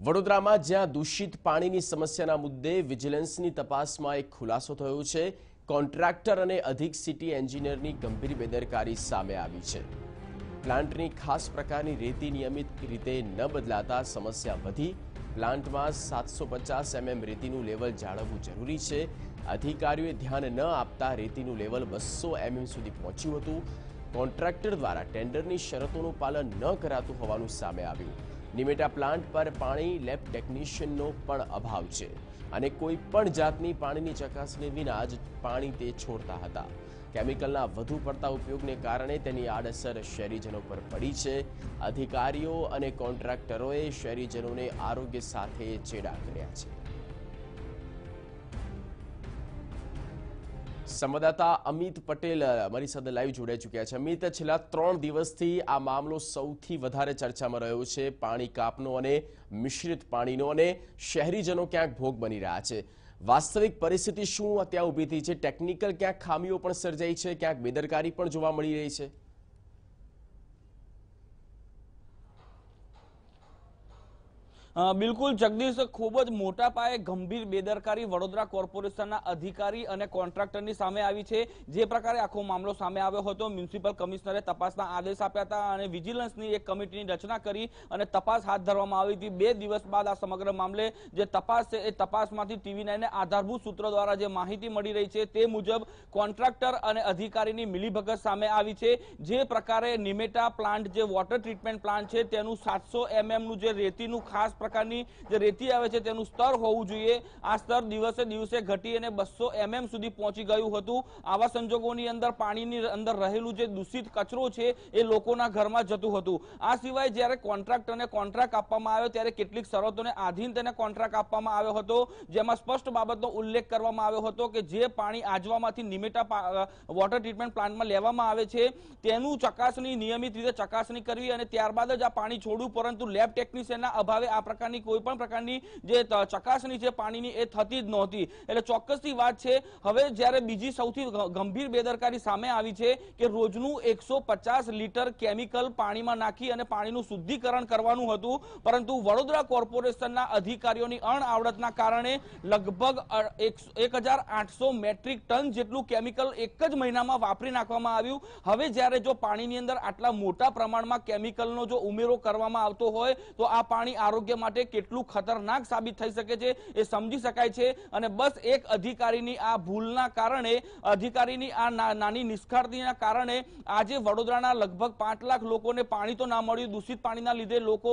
વડોદરામાં જ્યાં દૂષિત પાણીની સમસ્યાના મુદ્દે વિજિલન્સની તપાસમાં એક ખુલાસો થયો છે, કોન્ટ્રાક્ટર અને અધિક સિટી એન્જિનિયરની ગંભીર બેદરકારી સામે આવી છે. પ્લાન્ટની ખાસ પ્રકારની રેતી નિયમિત રીતે ન બદલાતા સમસ્યા વધી. પ્લાન્ટમાં સાતસો પચાસ એમએમ રેતીનું લેવલ જાળવવું જરૂરી છે. અધિકારીઓએ ધ્યાન ન આપતા રેતીનું લેવલ બસો એમએમ સુધી પહોંચ્યું હતું. કોન્ટ્રાક્ટર દ્વારા ટેન્ડરની શરતોનું પાલન ન કરાતું હોવાનું સામે આવ્યું. નિમેટા પ્લાન્ટ પર પાણી લેબ ટેકનિશિયનનો પણ અભાવ છે અને કોઈ પણ જાતની પાણીની ચકાસણી વિના જ પાણી તે છોડતા હતા. કેમિકલના વધુ પડતા ઉપયોગને કારણે તેની આડઅસર શહેરીજનો પર પડી છે. અધિકારીઓ અને કોન્ટ્રાક્ટરોએ શહેરીજનોને આરોગ્ય સાથે ચેડા કર્યા છે. સંવાદદાતા અમિત પટેલ અમારી મારી સાથે લાઈવ જોડાઈ ચૂક્યા છે. અમિત, છેલ્લા ત્રણ દિવસથી આ મામલો સૌથી વધારે ચર્ચામાં રહ્યો છે. પાણી કાપનો અને મિશ્રિત પાણીનો અને શહેરીજનો ક્યાંક ભોગ બની રહ્યા છે. વાસ્તવિક પરિસ્થિતિ શું અત્યારે ઊભી થઈ છે? ટેકનિકલ ક્યાંક ખામીઓ પણ સર્જાઈ છે? ક્યાંક બેદરકારી પણ જોવા મળી રહી છે? બિલકુલ જગદીશ, ખૂબ જ મોટા પાયે ગંભીર બેદરકારી વડોદરા કોર્પોરેશનના અધિકારી અને કોન્ટ્રાક્ટરની સામે આવી છે. જે પ્રકારે આખો મામલો સામે આવ્યો હતો, મ્યુનિસિપલ કમિશનરે તપાસના આદેશ આપ્યા હતા અને વિજિલન્સની એક કમિટીની રચના કરી અને તપાસ હાથ ધરવામાં આવી હતી. બે દિવસ બાદ આ સમગ્ર મામલે જે તપાસ છે, એ તપાસમાંથી ટીવી નાઈને આધારભૂત સૂત્રો દ્વારા જે માહિતી મળી રહી છે, તે મુજબ કોન્ટ્રાક્ટર અને અધિકારીની મિલીભગત સામે આવી છે. જે પ્રકારે નિમેટા પ્લાન્ટ, જે વોટર ટ્રીટમેન્ટ પ્લાન્ટ છે, તેનું સાતસો નું જે રેતીનું ખાસ પ્રકારની જે રેતી આવે છે તેનું સ્તર હોવું જોઈએ. આ સ્તર દિવસે દિવસે ઘટી અને બસો એમએમ સુધી પહોંચી ગયું હતું. આવા સંજોગોની અંદર પાણીની અંદર રહેલું જે દૂષિત કચરો છે એ લોકોના ઘરમાં જતું હતું. આ સિવાય જ્યારે કોન્ટ્રાક્ટરને કોન્ટ્રાક્ટ આપવામાં આવ્યો ત્યારે કેટલીક શરતોને આધીન તેને કોન્ટ્રાક્ટ આપવામાં આવ્યો હતો. જેમાં સ્પષ્ટ બાબતનો ઉલ્લેખ કરવામાં આવ્યો હતો કે જે પાણી આજવામાંથી નિમેટા વોટર ટ્રીટમેન્ટ પ્લાન્ટમાં લેવામાં આવે છે તેનું ચકાસણી નિયમિત રીતે ચકાસણી કરવી અને ત્યારબાદ જ આ પાણી છોડવું, પરંતુ લેબ ટેકનિશિયનના અભાવે આ પ્રકારની કોઈ પણ પ્રકારની જે ચકાસણી છે પાણીની એ થતી જ નહોતી. એટલે ચોક્કસથી વાત છે, હવે જ્યારે બીજી સૌથી ગંભીર બેદરકારી સામે આવી છે કે રોજનું એકસો લીટર કેમિકલ પાણીમાં નાખી અને પાણીનું શુદ્ધિકરણ કરવાનું હતું, પરંતુ વડોદરા કોર્પોરેશનના અધિકારીઓની અણઆવડતના કારણે લગભગ એક મેટ્રિક ટન જેટલું કેમિકલ એક જ મહિનામાં વાપરી નાખવામાં આવ્યું. હવે જ્યારે જો પાણીની અંદર આટલા મોટા પ્રમાણમાં કેમિકલનો જો ઉમેરો કરવામાં આવતો હોય, તો આ પાણી આરોગ્ય માટે કેટલું ખતરનાક સાબિત થઈ શકે છે એ સમજી શકાય છે. અને બસ એક અધિકારીની આ ભૂલના કારણે, અધિકારીની આ નાની નિષ્કાળજીના કારણે આજે વડોદરાના લગભગ પાંચ લાખ લોકોને પાણી તો ના મળ્યું. દૂષિત પાણીના લીધે લોકો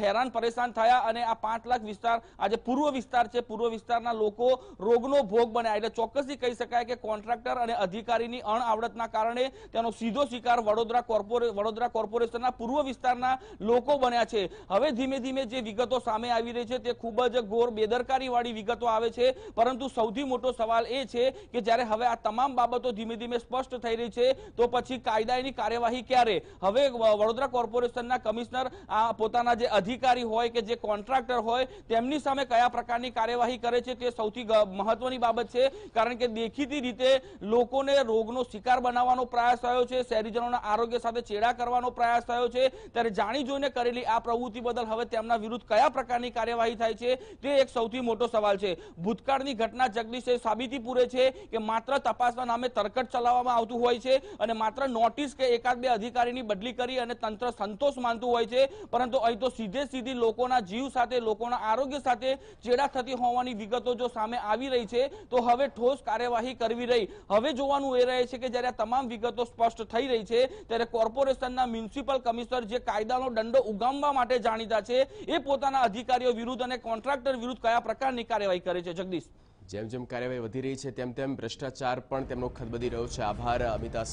હેરાન પરેશાન થયા અને આ પાંચ લાખ વિસ્તાર, આજે પૂર્વ વિસ્તાર છે. પૂર્વ વિસ્તારના લોકો રોગનો ભોગ બન્યા. એટલે ચોક્કસથી કહી શકાય કે કોન્ટ્રાક્ટર અને અધિકારીની અણઆવડતના કારણે તેનો સીધો શિકાર વડોદરા કોર્પોરે, વડોદરા કોર્પોરેશનના પૂર્વ વિસ્તારના લોકો બન્યા છે. હવે ધીમે ધીમે જે વિગતો સામે આવી રહી છે. તે ખૂબ જ ઘોર બેદરકારીવાળી વિગતો આવે છે. પરંતુ સૌથી મોટો સવાલ એ છે કે જ્યારે હવે આ તમામ બાબતો ધીમે ધીમે સ્પષ્ટ થઈ રહી છે, તો પછી કાયદાની કાર્યવાહી ક્યારે? હવે વડોદરા કોર્પોરેશનના કમિશનર પોતાના જે અધિકારી હોય કે જે કોન્ટ્રાક્ટર હોય, તેમની સામે કયા પ્રકારની કાર્યવાહી કરે છે તે સૌથી મહત્વની બાબત છે. કારણ કે દેખીતી રીતે લોકોને રોગનો શિકાર બનાવવાનો પ્રયાસ થયો છે, શહેરીજનોના આરોગ્ય સાથે ચેડા કરવાનો પ્રયાસ થયો છે. ત્યારે જાણી જોઈને કરેલી આ પ્રવૃત્તિ બદલ હવે તેમના વિરુદ્ધ કયા પ્રકારની કાર્યવાહી થાય છે, તે એક સૌથી મોટો સવાલ છે. ભૂતકાળની ઘટના જગદીશે સાબિતી પૂરે છે કે માત્ર તપાસના નામે તરકટ ચલાવવામાં આવતું હોય છે અને માત્ર નોટિસ કે એકાદ બે અધિકારીની બદલી કરી અને તંત્ર સંતોષ માનતું હોય છે, પરંતુ અહીં તો સીધે સીધી લોકોના જીવ સાથે, લોકોના આરોગ્ય સાથે ચેડા થતી હોવાની વિગતો જો સામે આવી રહી છે, તો હવે ઠોસ કાર્યવાહી કરવી રહી. હવે જોવાનું એ રહે છે કે જ્યારે તમામ વિગતો સ્પષ્ટ થઈ રહી છે, ત્યારે કોર્પોરેશનના મ્યુનિસિપલ કમિશનર જે કાયદાનો દંડો ઉગામવા માટે જાણીતા છે, એ પોતાના અધિકારીઓ વિરુદ્ધ અને કોન્ટ્રાક્ટર વિરુદ્ધ કયા પ્રકારની કાર્યવાહી કરે છે? જગદીશ. જેમ જેમ કાર્યવાહી વધી રહી છે, તેમ તેમ ભ્રષ્ટાચાર પણ તેમનો ખદબદી રહ્યો છે. આભાર, અમિતા